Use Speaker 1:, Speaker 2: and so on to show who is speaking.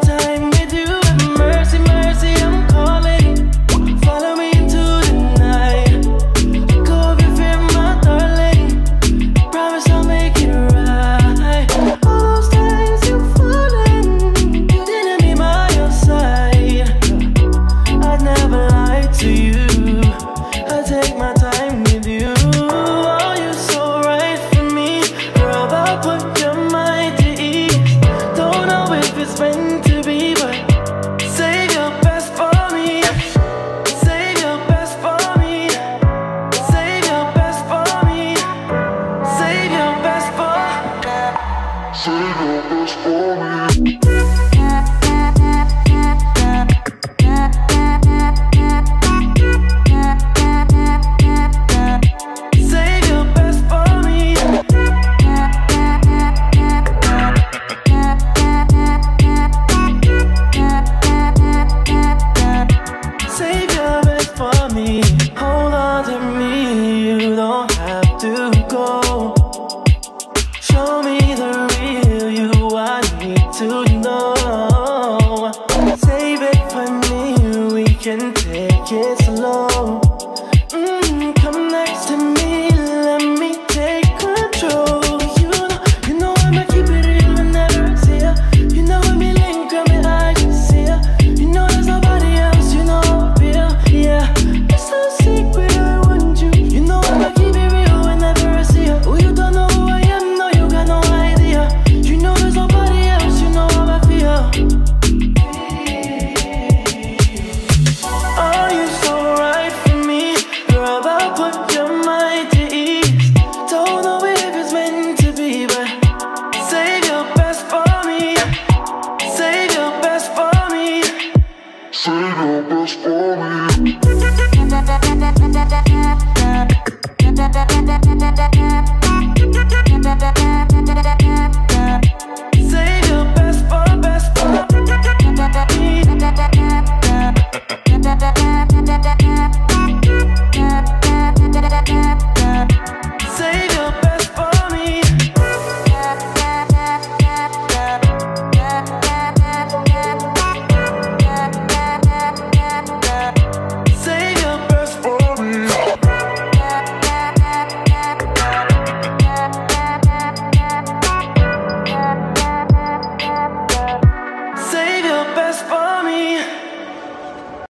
Speaker 1: time. if it's meant to be, but save your best for me. Save your best for me. Save your best for me. Save your best for. Save your
Speaker 2: best for me. Save
Speaker 1: your best for best.